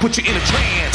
put you in a trance.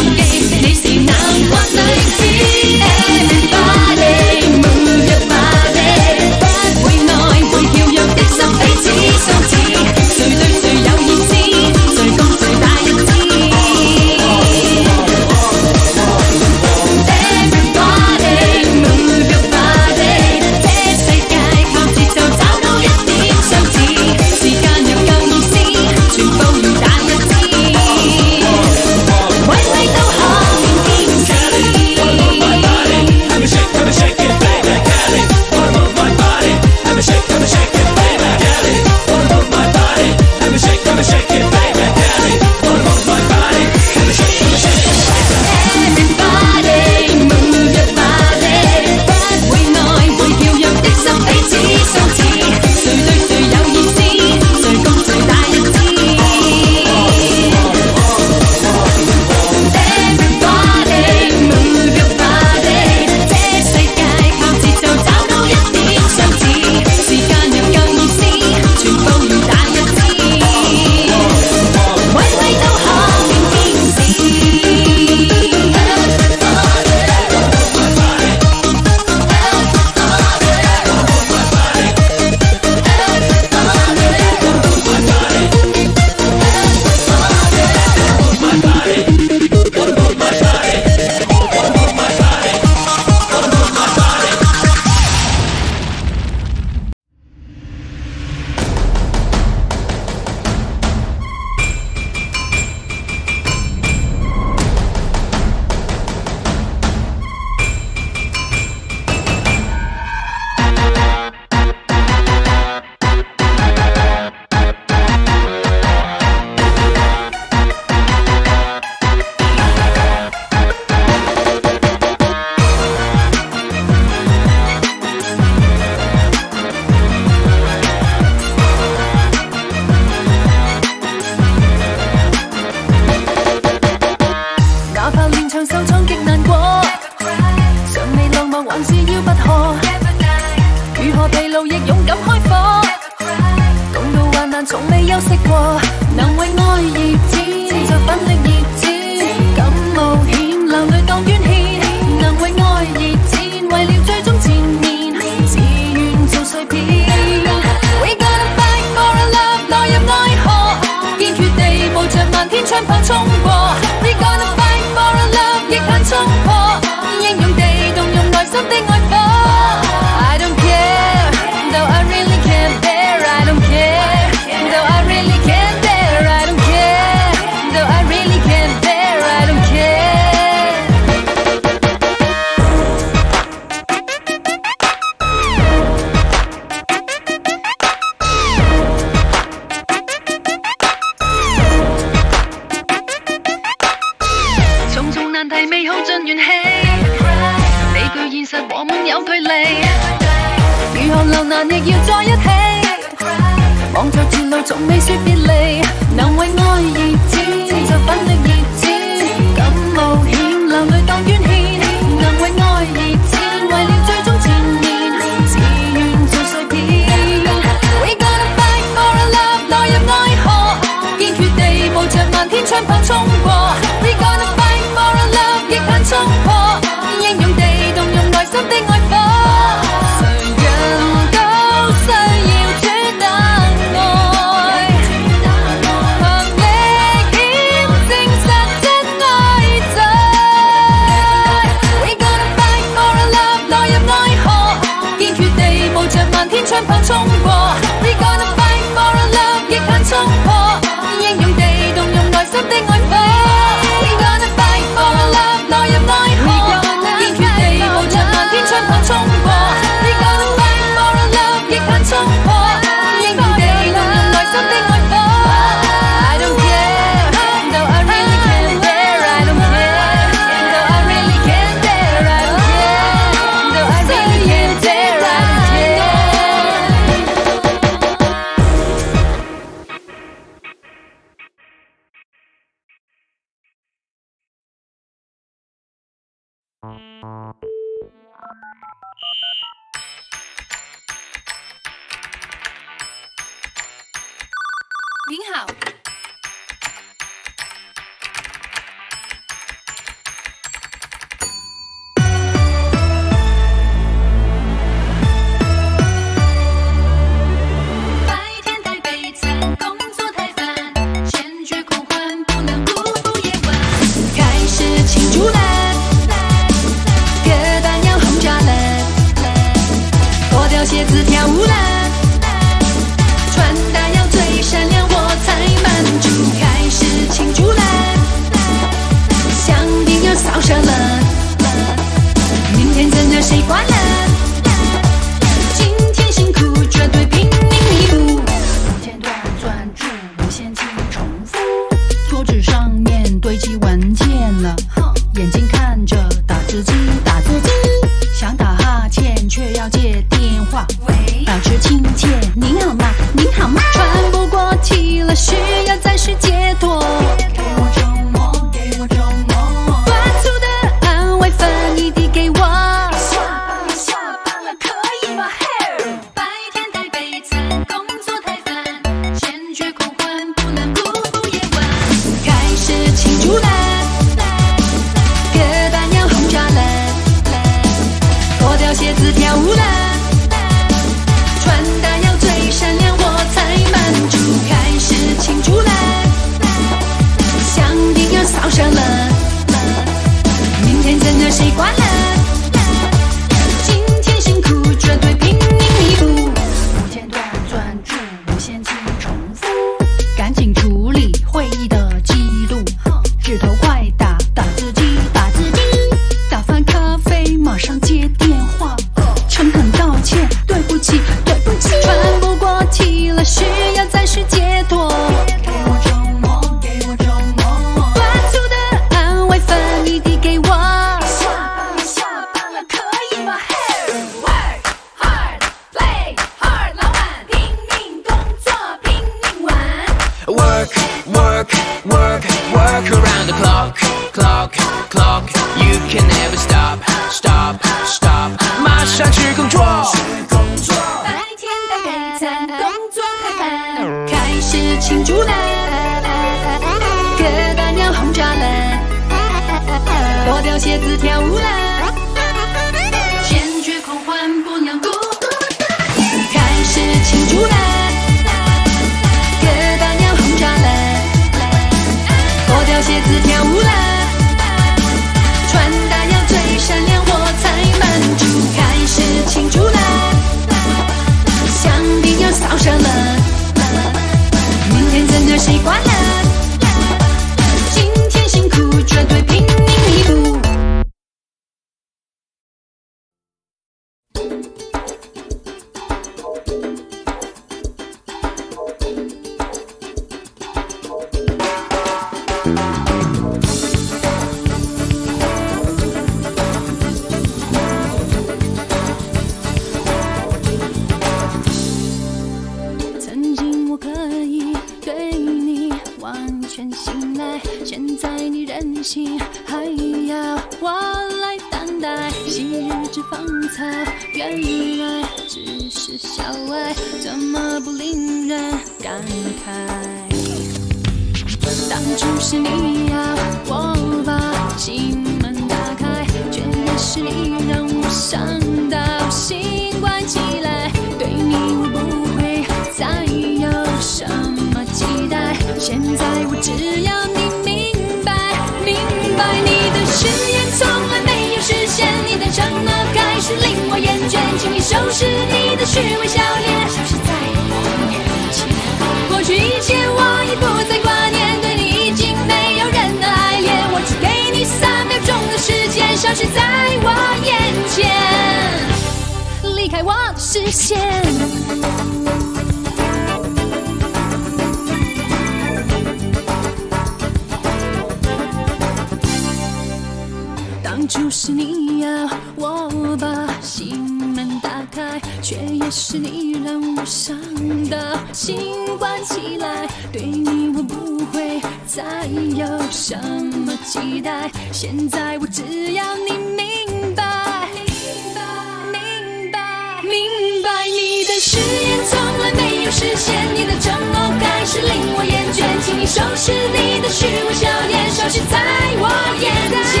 消失在我眼前，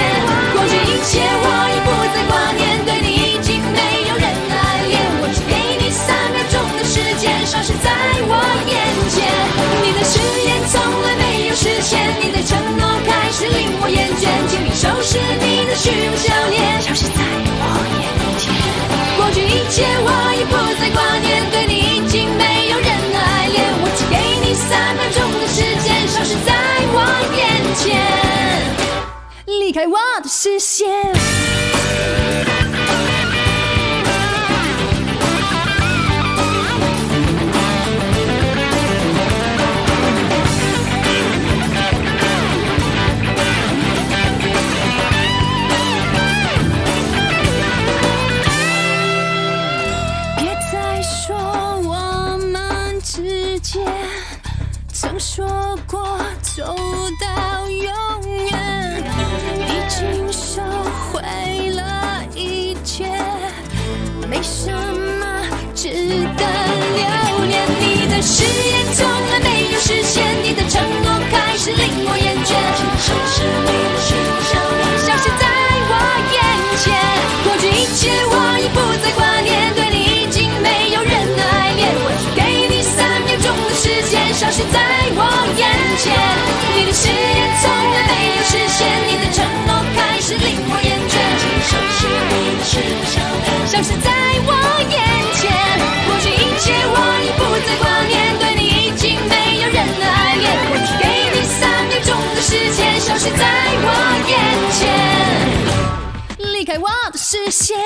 过去一切我已不再挂念。对你已经没有任何爱恋，我只给你三秒钟的时间消失在我眼前。你的誓言从来没有实现，你的承诺开始令我厌倦。请你收拾你的虚伪笑脸，消失在我眼前。过去一切我已。离开我的视线。前你的誓言从来没有实现，你的承诺开始令我厌倦。请收起你的事，消失在我眼前。过去一切我已不再挂念，对你已经没有任何爱恋。我给你三秒钟的时间，消失在我眼前，离开我的视线。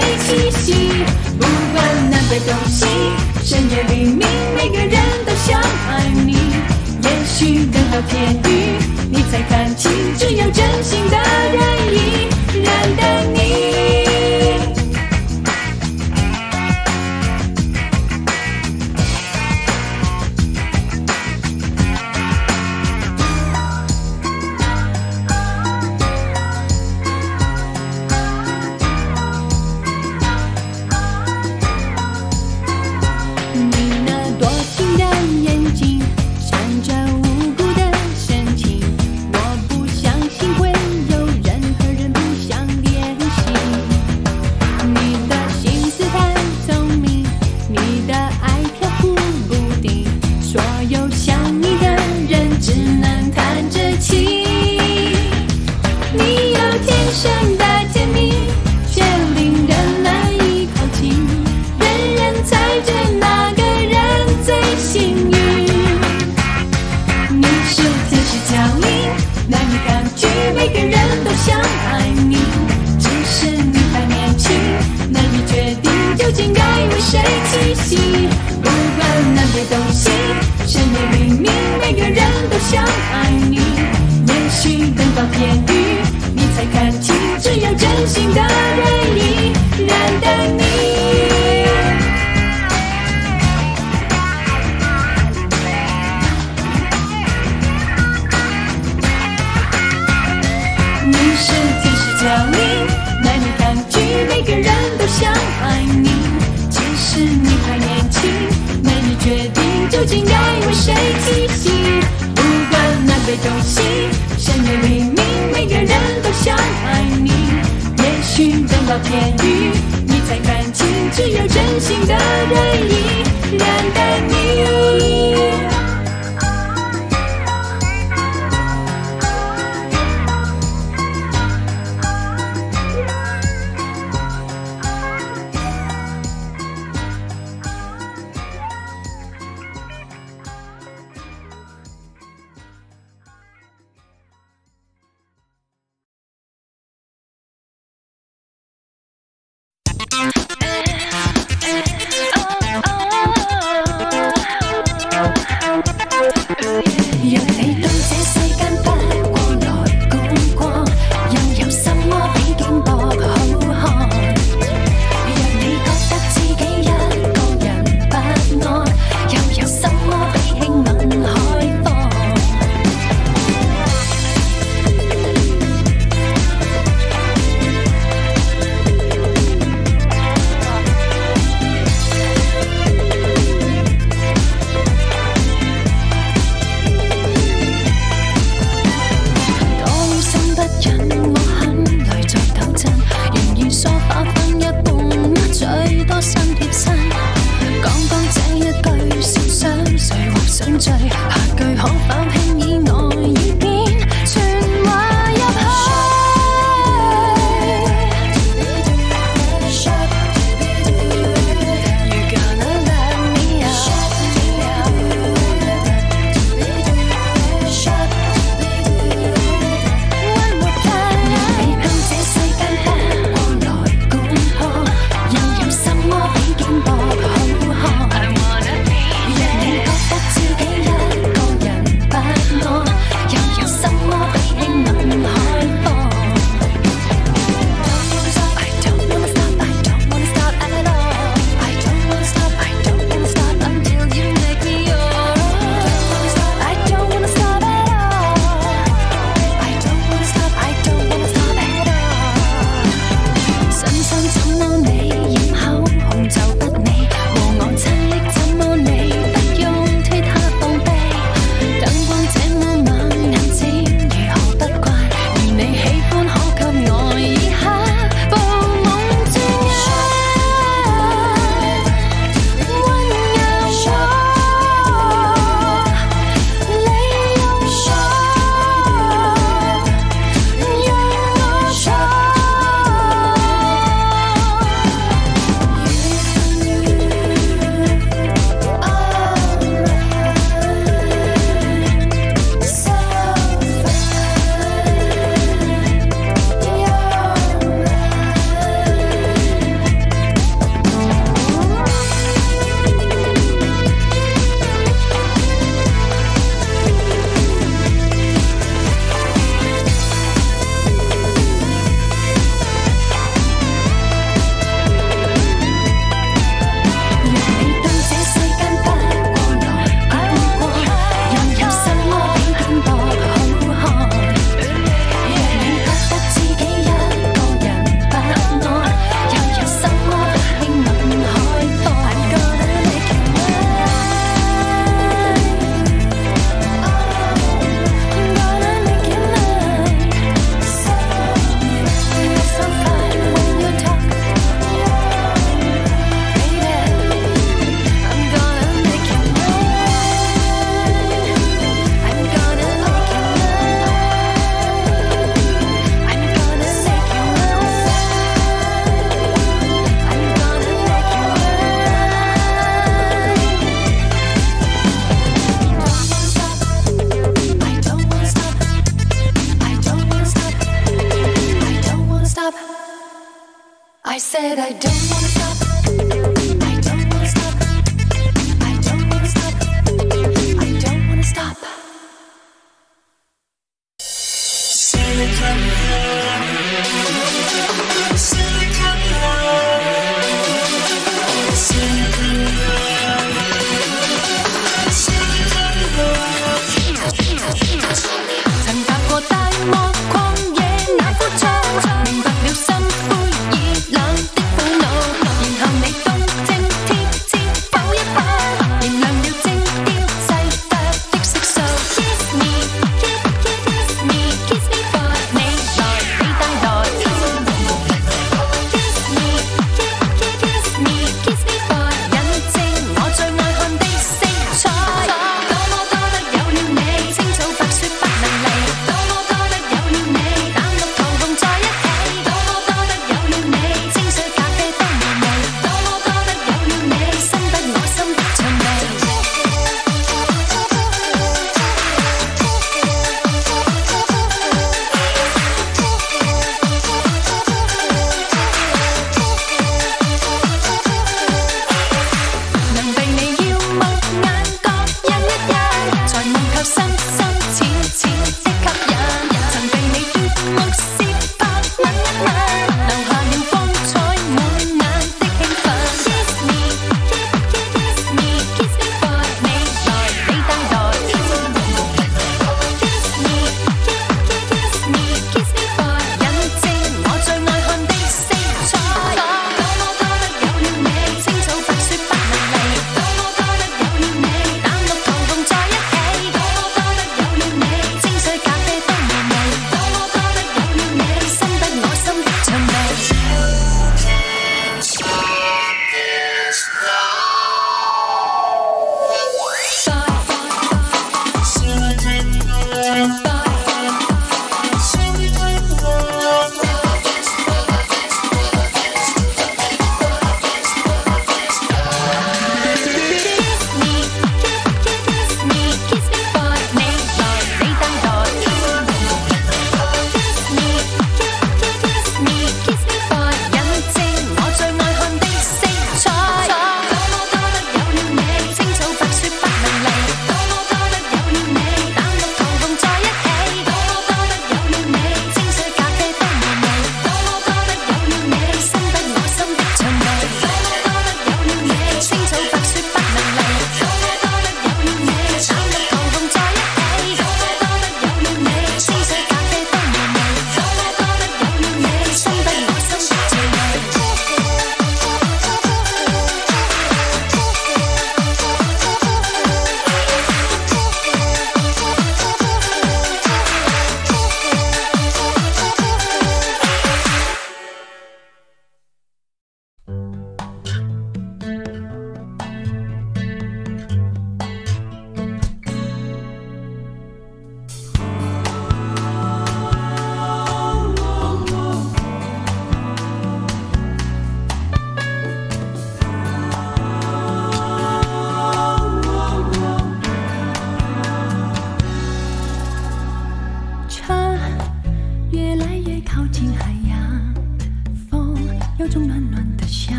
的气息不管南北东西深夜黎明每个人都想爱你。也许等到天雨你才看清只有真心的人依然等你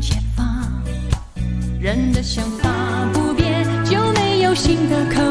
前方人的想法不变就没有新的可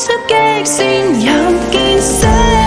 出击先有见识。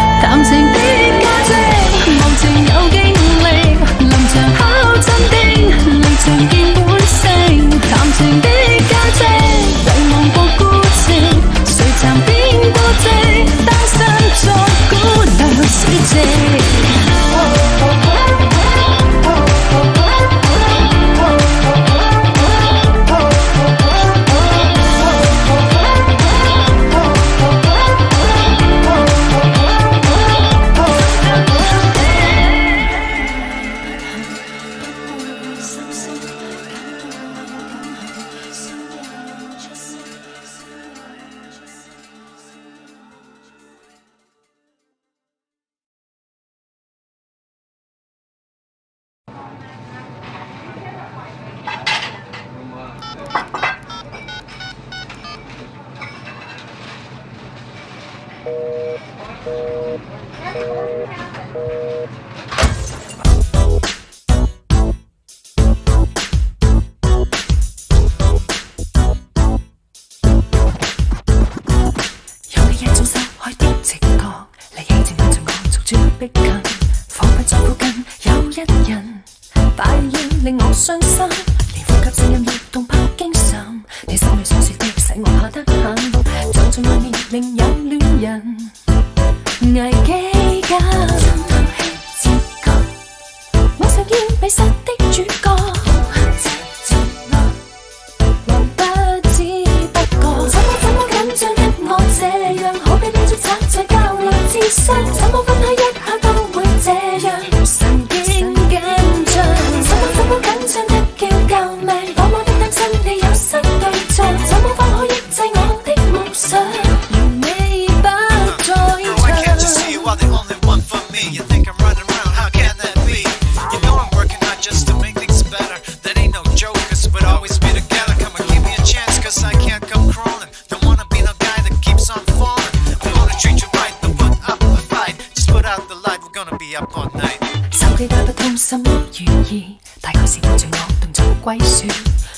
心不願意，大概是我罪惡動作歸屬，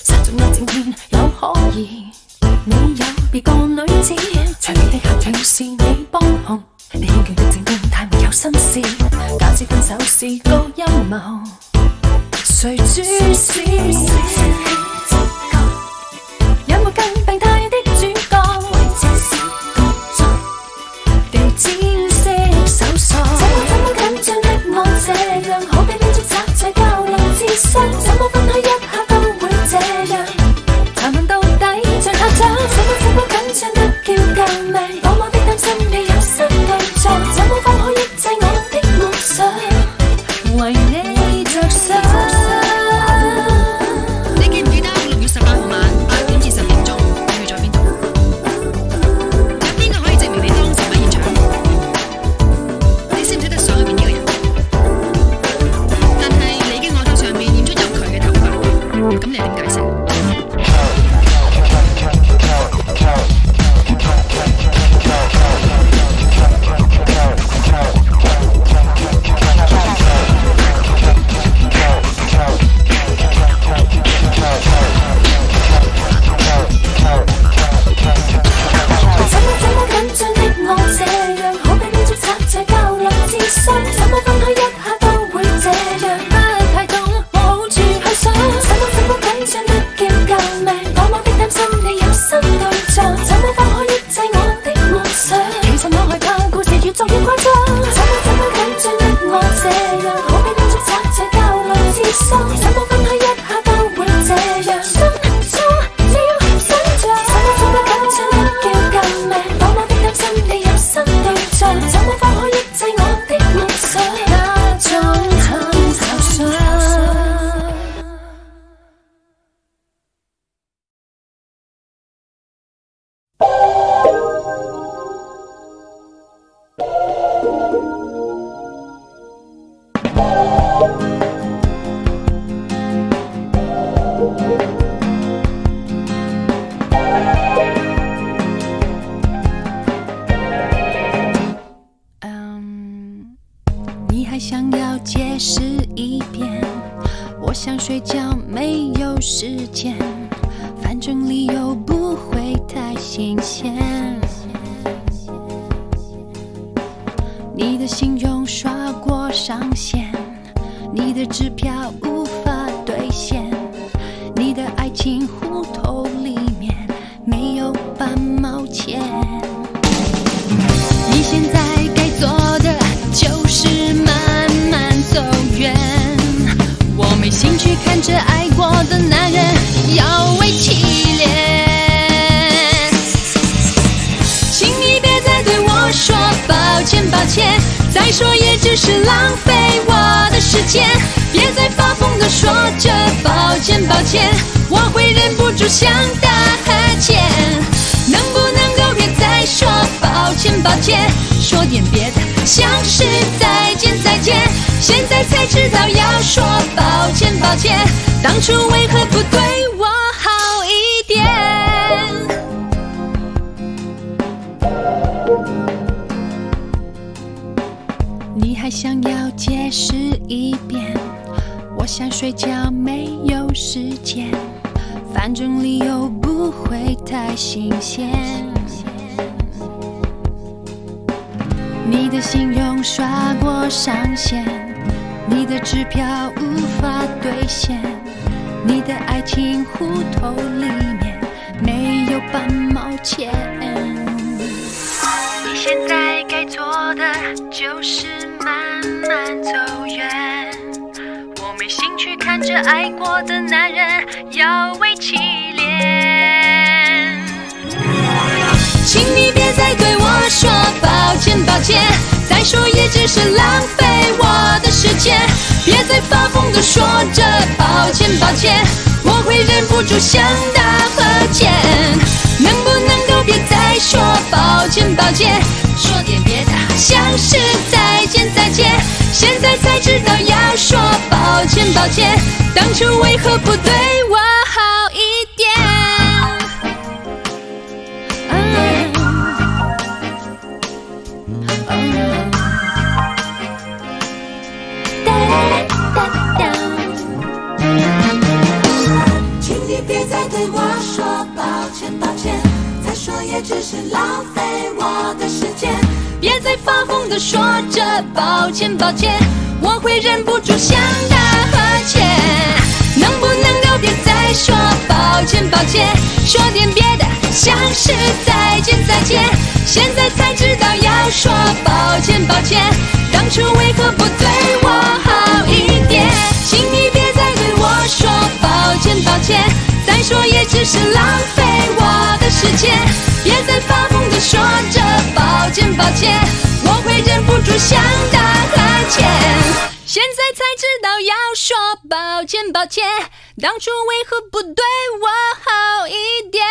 實在我整天有可疑。你有別個女子，長尾的客串是你幫紅，你牽強的正宮太沒有心思，假設分手是個陰謀，誰主使？怎么分开一解释一遍？我想睡觉，没有时间，反正理由不会太新鲜。你的信用刷过上限，你的支票无法兑现，你的爱情户头里面没有半毛钱。你现在心去看着爱过的男人摇尾乞怜。请你别再对我说抱歉抱歉，再说也只是浪费我的时间。别再发疯的说着抱歉抱歉，我会忍不住想打哈欠。能不能够别再说抱歉抱歉，说点别的，像是再见再见。现在才知道要说抱歉抱歉，当初为何不对我好一点？你还想要解释一遍？我想睡觉，没有时间。反正理由不会太新鲜。你的信用刷过上限，你的支票无法兑现，你的爱情户头里面没有半毛钱。你现在该做的就是慢慢走远。我没兴趣看着爱过的男人摇尾乞请你别再对我说抱歉抱歉，再说也只是浪费我的时间。别再发疯的说着抱歉抱歉，我会忍不住想大和解。能不能够别再说抱歉抱歉，说点别的，像是再见再见。现在才知道要说抱歉抱歉，当初为何不对我好我说抱歉抱歉，再说也只是浪费我的时间。别再发疯的说着抱歉抱歉，我会忍不住想大和解。能不能够别再说抱歉抱歉，说点别的，像是再见再见。现在才知道要说抱歉抱歉，当初为何不对我好一点？请你别再对我说抱歉抱歉，再说也只是浪费我的时间。别再发疯的说着抱歉抱歉，我会忍不住向他道歉。现在才知道要说抱歉抱歉，当初为何不对我好一点？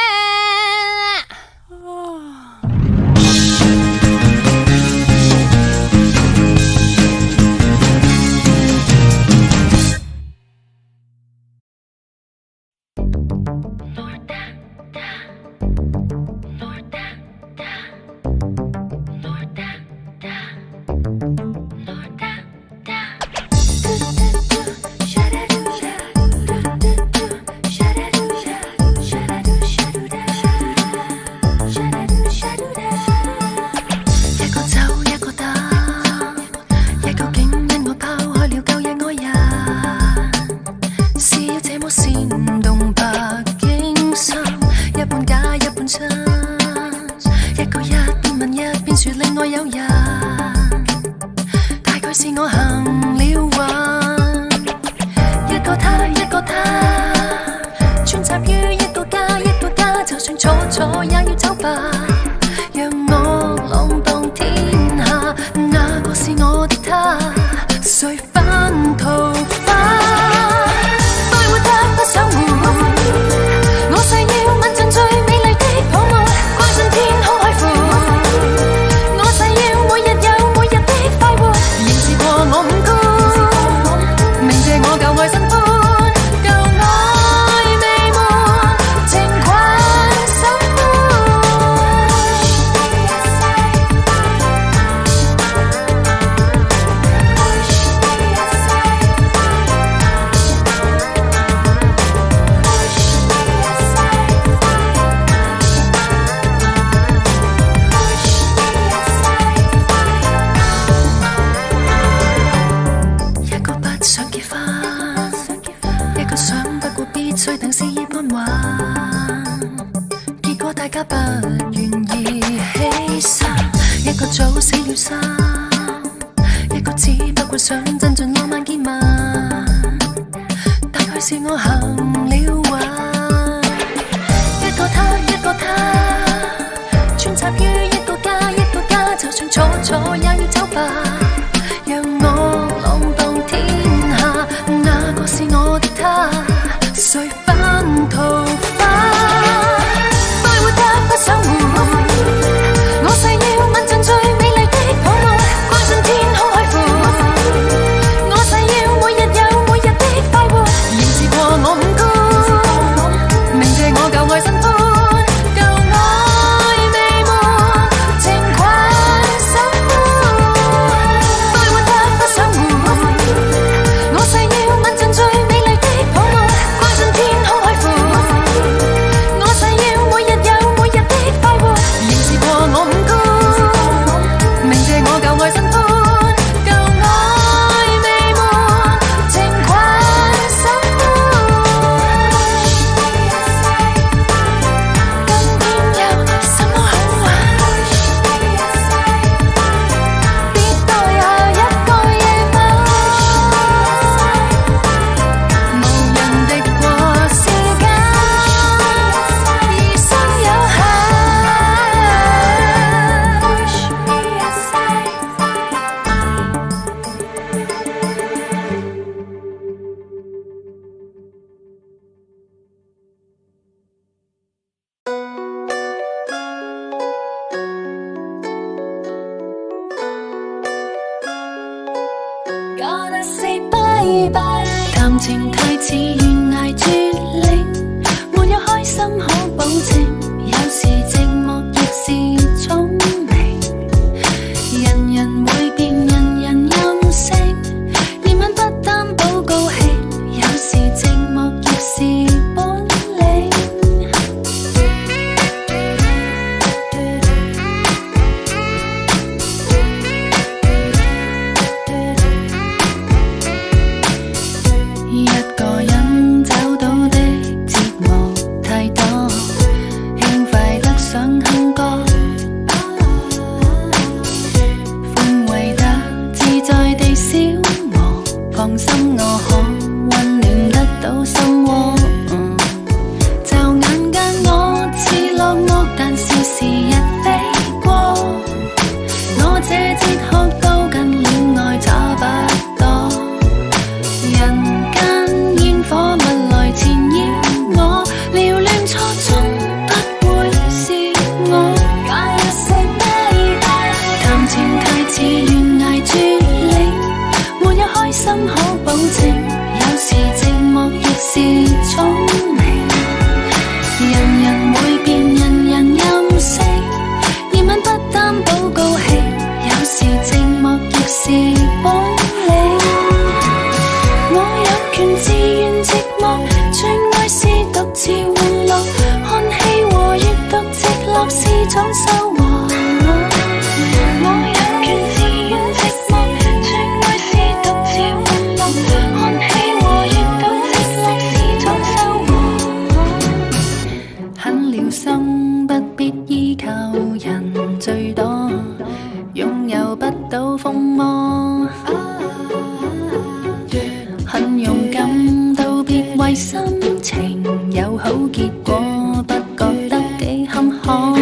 情有好结果，不觉得几坎坷。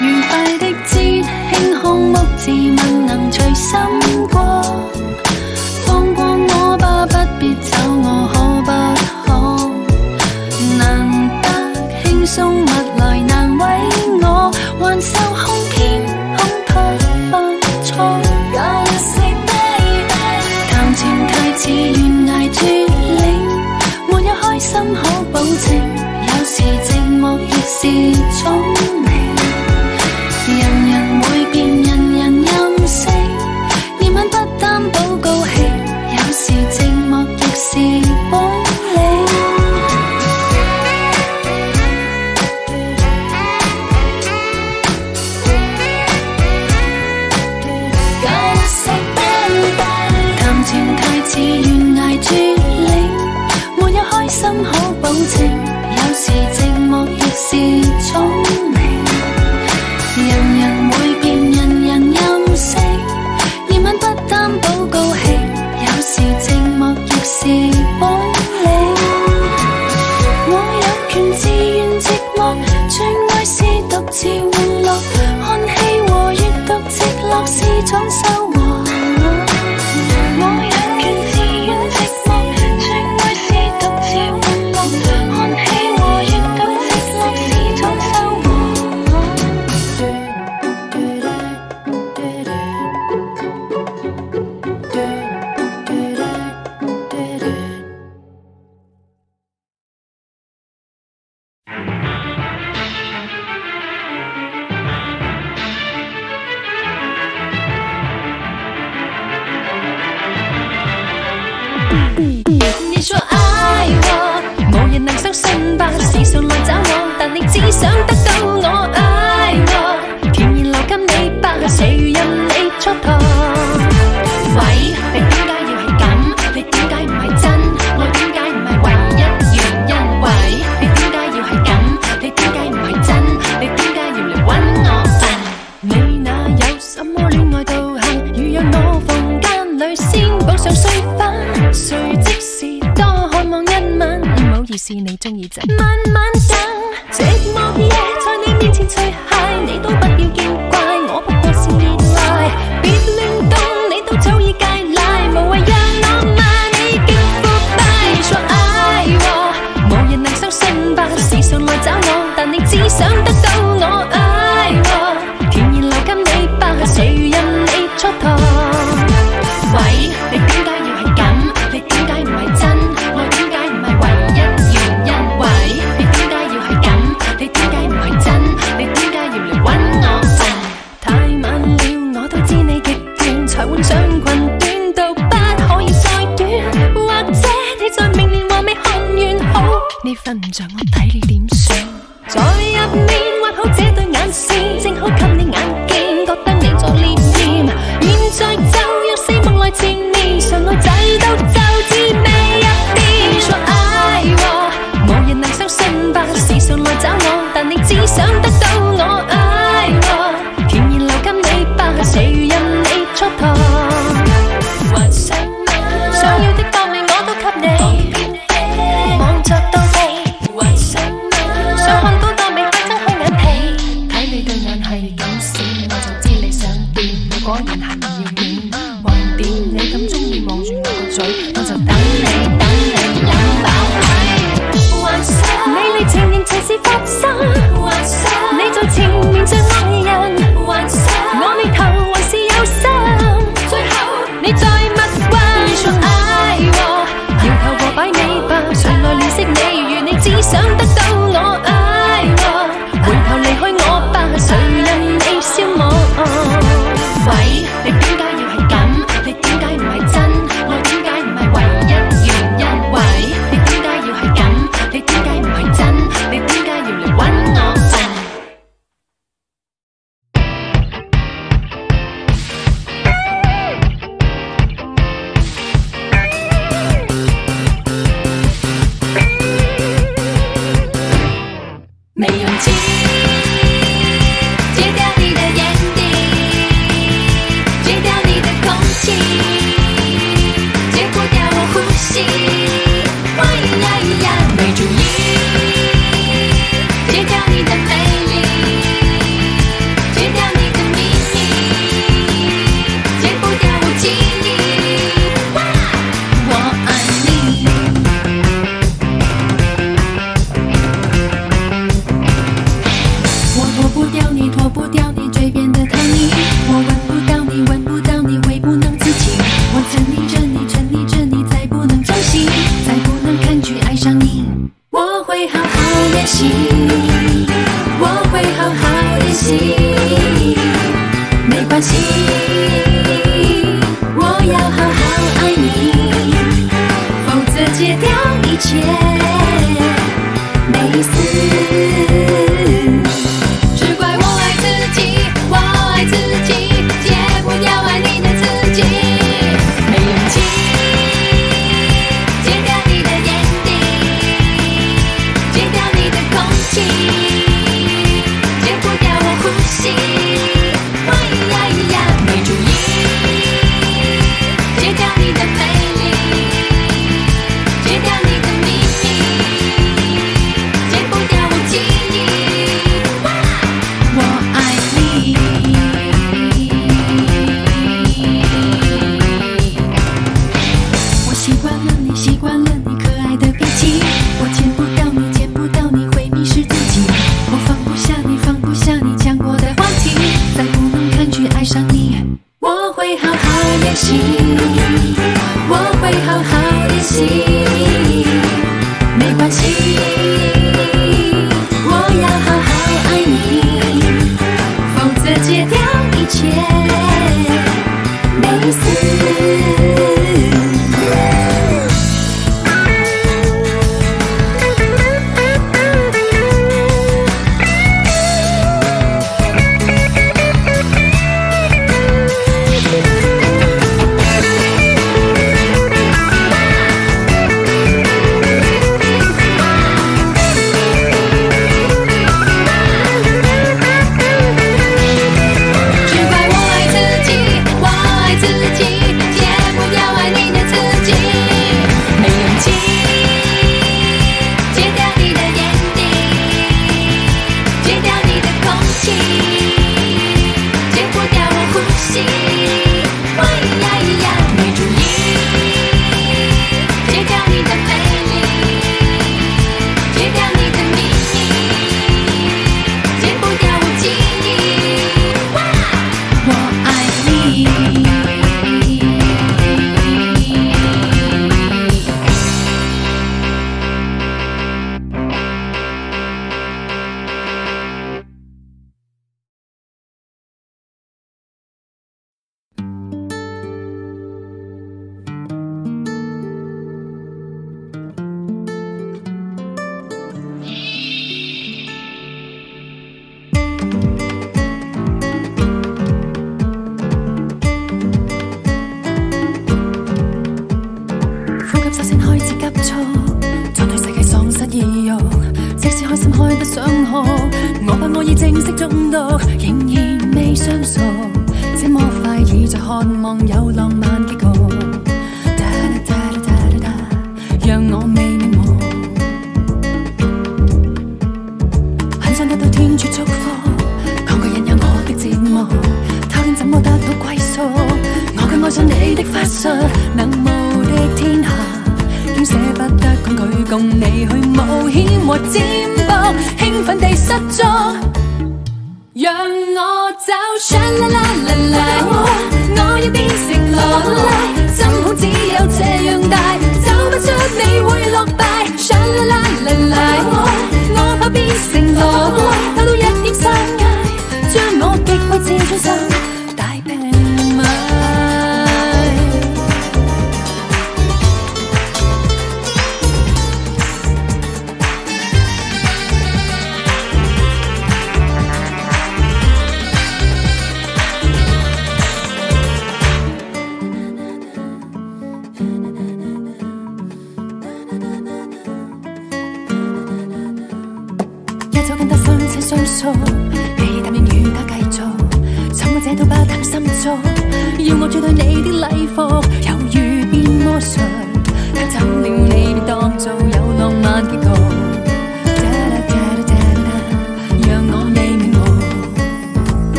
愉快的节庆，空目自问，能随心。是你中意整。慢慢等，寂寞夜在你面前除鞋，你都不。